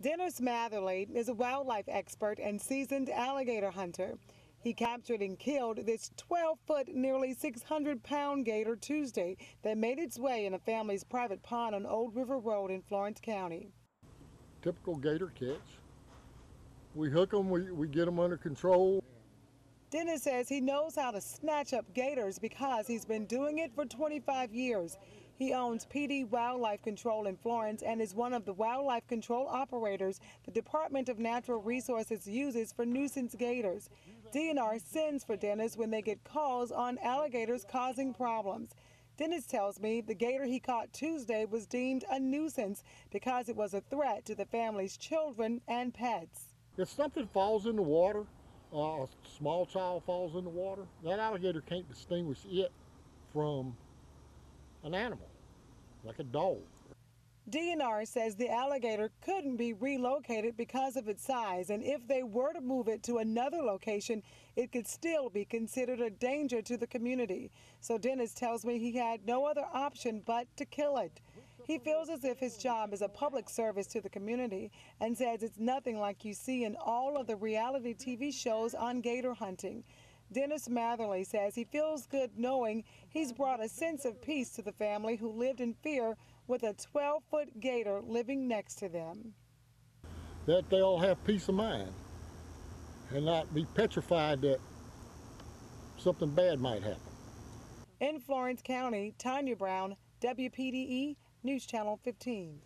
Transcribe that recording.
Dennis Matherly is a wildlife expert and seasoned alligator hunter. He captured and killed this 12 foot, nearly 600 pound gator Tuesday that made its way in a family's private pond on Old River Road in Florence County. Typical gator catch. We hook them, we, we get them under control. Dennis says he knows how to snatch up gators because he's been doing it for 25 years. He owns Pee Dee Wildlife Control in Florence and is one of the wildlife control operators the Department of Natural Resources uses for nuisance gators. DNR sends for Dennis when they get calls on alligators causing problems. Dennis tells me the gator he caught Tuesday was deemed a nuisance because it was a threat to the family's children and pets. If something falls in the water, uh, a small child falls in the water, that alligator can't distinguish it from an animal, like a dog. DNR says the alligator couldn't be relocated because of its size, and if they were to move it to another location, it could still be considered a danger to the community. So Dennis tells me he had no other option but to kill it. He feels as if his job is a public service to the community and says it's nothing like you see in all of the reality TV shows on gator hunting. Dennis Matherly says he feels good knowing he's brought a sense of peace to the family who lived in fear with a 12 foot gator living next to them. That they'll have peace of mind and not be petrified that something bad might happen. In Florence County, Tanya Brown, WPDE News Channel 15.